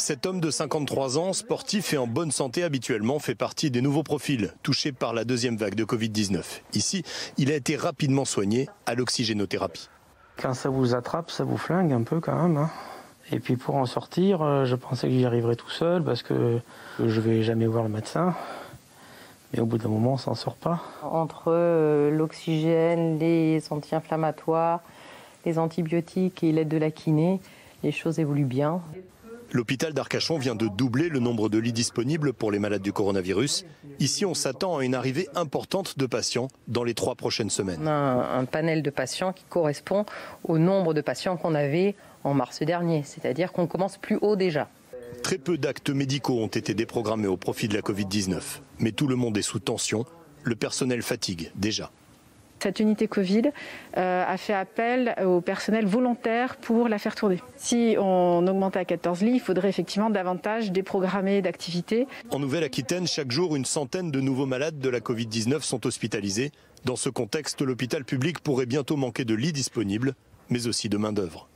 Cet homme de 53 ans, sportif et en bonne santé habituellement, fait partie des nouveaux profils touchés par la deuxième vague de Covid-19. Ici, il a été rapidement soigné à l'oxygénothérapie. Quand ça vous attrape, ça vous flingue un peu quand même. hein. Et puis pour en sortir, euh, je pensais que j'y arriverais tout seul parce que je vais jamais voir le médecin. Mais au bout d'un moment, on s'en sort pas. Entre euh, l'oxygène, les anti-inflammatoires, les antibiotiques et l'aide de la kiné, les choses évoluent bien. L'hôpital d'Arcachon vient de doubler le nombre de lits disponibles pour les malades du coronavirus. Ici, on s'attend à une arrivée importante de patients dans les trois prochaines semaines. On a un, un panel de patients qui correspond au nombre de patients qu'on avait en mars dernier, c'est-à-dire qu'on commence plus haut déjà. Très peu d'actes médicaux ont été déprogrammés au profit de la Covid-19. Mais tout le monde est sous tension. Le personnel fatigue déjà. Cette unité Covid euh, a fait appel au personnel volontaire pour la faire tourner. Si on augmentait à 14 lits, il faudrait effectivement davantage déprogrammer d'activités. En Nouvelle-Aquitaine, chaque jour, une centaine de nouveaux malades de la Covid-19 sont hospitalisés. Dans ce contexte, l'hôpital public pourrait bientôt manquer de lits disponibles, mais aussi de main-d'œuvre.